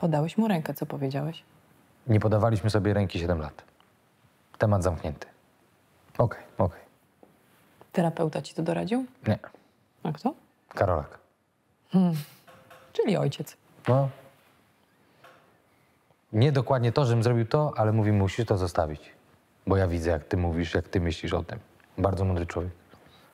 Podałeś mu rękę, co powiedziałeś? Nie podawaliśmy sobie ręki 7 lat. Temat zamknięty. Okej, okej. Terapeuta ci to doradził? Nie. A kto? Karolak. Hmm. Czyli ojciec. No. Nie dokładnie to, żebym zrobił to, ale mówi, musisz to zostawić. Bo ja widzę, jak ty mówisz, jak ty myślisz o tym. Bardzo mądry człowiek.